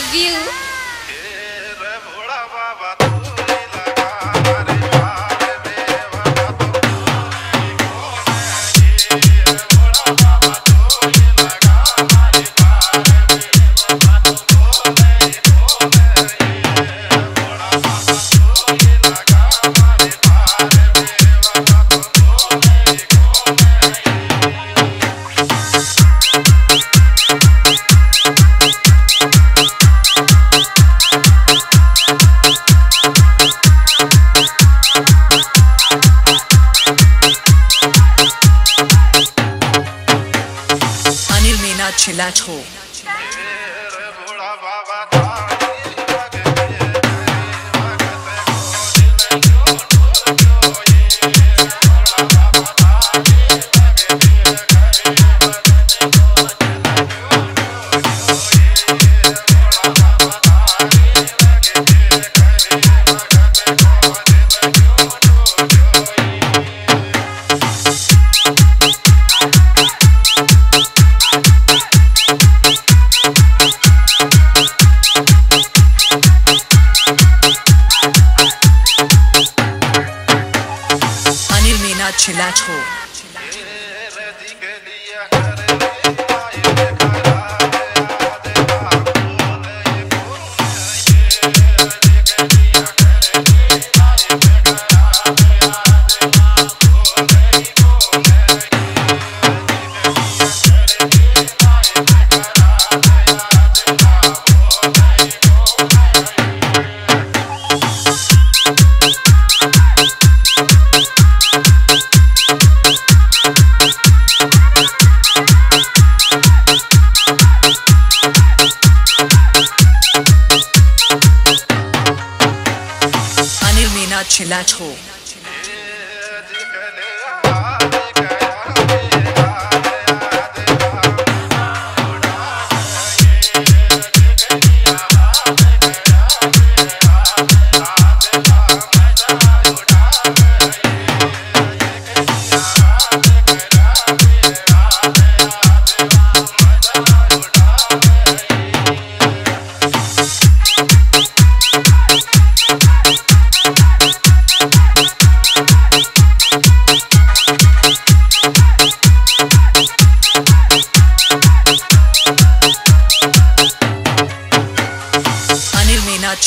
viu? यू अनिल लाठो अनिल मीनाक्षी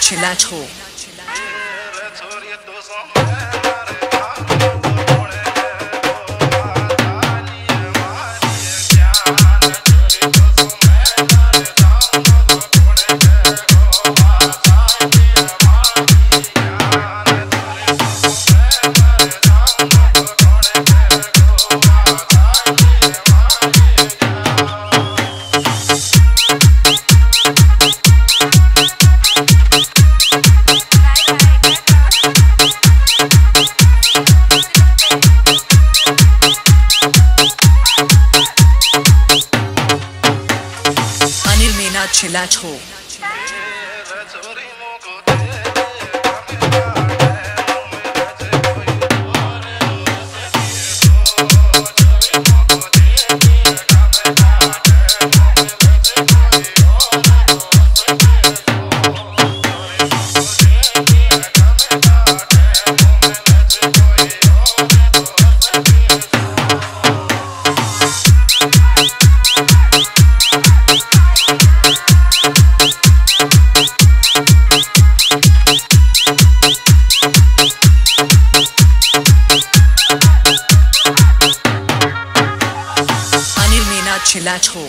去拉仇恨 लाठो छिला मीनाक्षी Lateral.